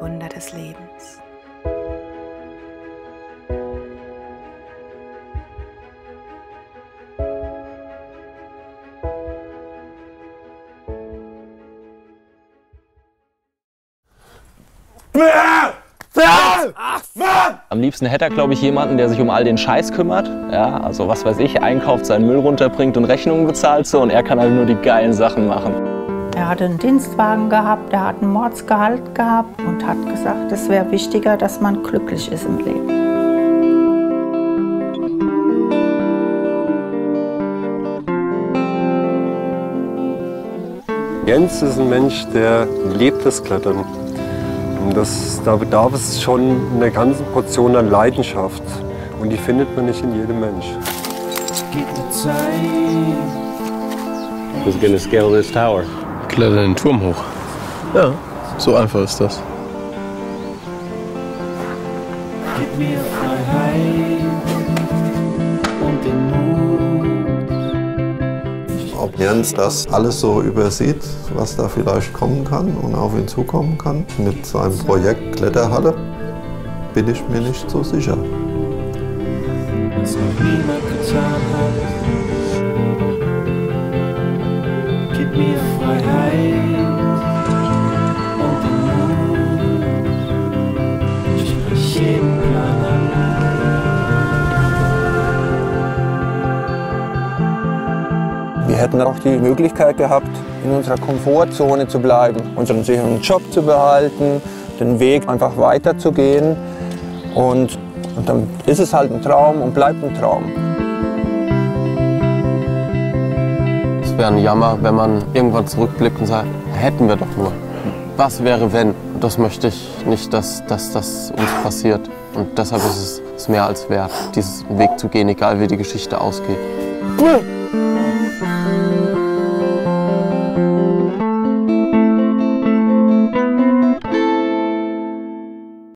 Wunder des Lebens. Am liebsten hätte er, glaube ich, jemanden, der sich um all den Scheiß kümmert. Ja, also was weiß ich, einkauft, seinen Müll runterbringt und Rechnungen bezahlt so und er kann halt nur die geilen Sachen machen. Er hatte einen Dienstwagen gehabt, er hat ein Mordsgehalt gehabt und hat gesagt, es wäre wichtiger, dass man glücklich ist im Leben. Jens ist ein Mensch, der lebt das Klettern. Und das, da bedarf es schon einer ganzen Portion an Leidenschaft. Und die findet man nicht in jedem Mensch. Who's gonna scale this tower? Klettern den Turm hoch. Ja, so einfach ist das. Gib mir Freiheit und den Mut. Ob Jens das alles so übersieht, was da vielleicht kommen kann und auf ihn zukommen kann mit seinem Projekt Kletterhalle, bin ich mir nicht so sicher. Niemand getan Wir hätten auch die Möglichkeit gehabt, in unserer Komfortzone zu bleiben, unseren sicheren Job zu behalten, den Weg einfach weiterzugehen. Und, und dann ist es halt ein Traum und bleibt ein Traum. Wäre ein Jammer, wenn man irgendwann zurückblickt und sagt, hätten wir doch nur. Was wäre, wenn? Das möchte ich nicht, dass, dass das uns passiert. Und deshalb ist es mehr als wert, diesen Weg zu gehen, egal wie die Geschichte ausgeht.